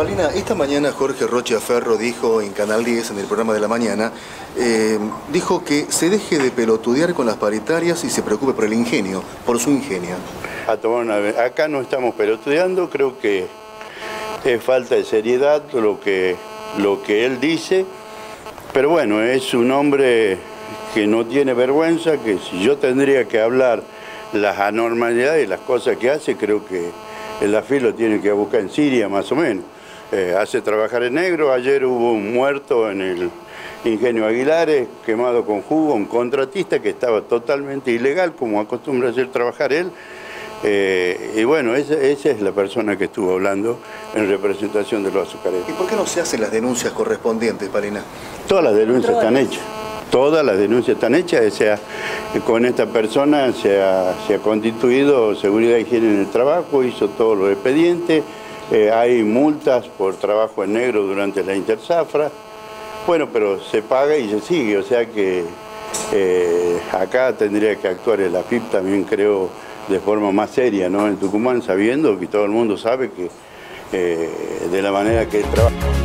Palena, esta mañana Jorge Rocha Ferro dijo en Canal 10, en el programa de la mañana, eh, dijo que se deje de pelotudear con las paritarias y se preocupe por el ingenio, por su ingenio. Acá no estamos pelotudeando, creo que es falta de seriedad lo que, lo que él dice, pero bueno, es un hombre que no tiene vergüenza, que si yo tendría que hablar las anormalidades las cosas que hace, creo que el AFI lo tiene que buscar en Siria más o menos. Eh, hace trabajar en negro, ayer hubo un muerto en el Ingenio Aguilares, quemado con jugo, un contratista que estaba totalmente ilegal, como acostumbra hacer trabajar él. Eh, y bueno, esa, es la persona que estuvo hablando en representación de los azucareros. ¿Y por qué no se hacen las denuncias correspondientes, Palena? Todas las denuncias están hechas todas las denuncias están hechas, o sea, con esta persona se ha, constituido seguridad y higiene en el trabajo, hizo todos los expedientes, eh, hay multas por trabajo en negro durante la interzafra, bueno, pero se paga y se sigue, o sea que eh, acá tendría que actuar el AFIP también creo de forma más seria, ¿no? En Tucumán, sabiendo que todo el mundo sabe que eh, de la manera que trabaja.